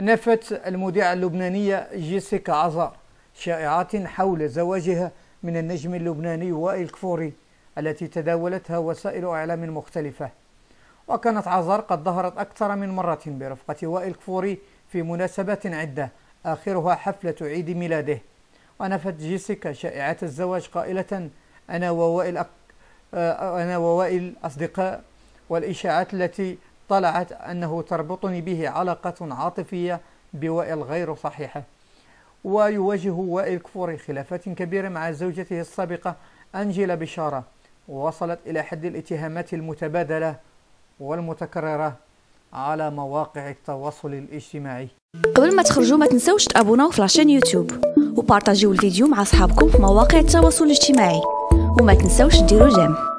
نفت المذيعة اللبنانية جيسيكا عزار شائعات حول زواجها من النجم اللبناني وائل كفوري التي تداولتها وسائل إعلام مختلفة. وكانت عزار قد ظهرت أكثر من مرة برفقة وائل كفوري في مناسبات عدة آخرها حفلة عيد ميلاده. ونفت جيسيكا شائعة الزواج قائلة أنا ووائل أك... آه، أنا ووائل أصدقاء والإشاعات التي طلعت أنه تربطني به علاقة عاطفية بوائل غير صحيحة ويواجه وائل كفوري خلافات كبيرة مع زوجته السابقة أنجيلا بشارة. ووصلت إلى حد الاتهامات المتبادلة والمتكررة على مواقع التواصل الاجتماعي. قبل ما تخرجوا ما تنسوش تابوناو في لاشين يوتيوب وبارطاجيو الفيديو مع أصحابكم في مواقع التواصل الاجتماعي. وما تنسوش ديروا جيم.